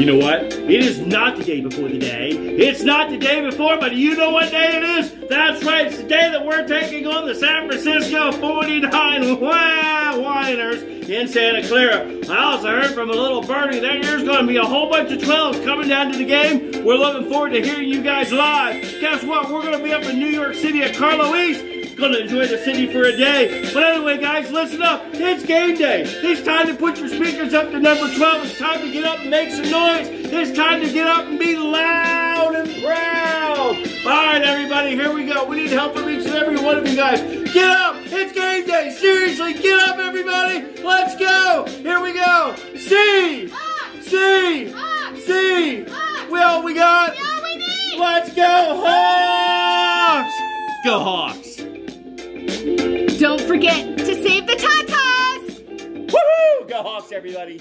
You know what? It is not the day before the day. It's not the day before, but you know what day it is? That's right. It's the day that we're taking on the San Francisco 49 Whiners in Santa Clara. I also heard from a little birdie that there's going to be a whole bunch of 12s coming down to the game. We're looking forward to hearing you guys live. Guess what? We're going to be up in New York City at Carlo East gonna enjoy the city for a day. But anyway, guys, listen up. It's game day. It's time to put your speakers up to number 12. It's time to get up and make some noise. It's time to get up and be loud and proud. All right, everybody, here we go. We need help from each and every one of you guys. Get up. It's game day. Seriously, get up, everybody. Let's go. Here we go. C. C. C. We all we got. Let's go, Hawks. Go, Hawks. Don't forget to save the tatas! Woohoo! Go Hawks, everybody.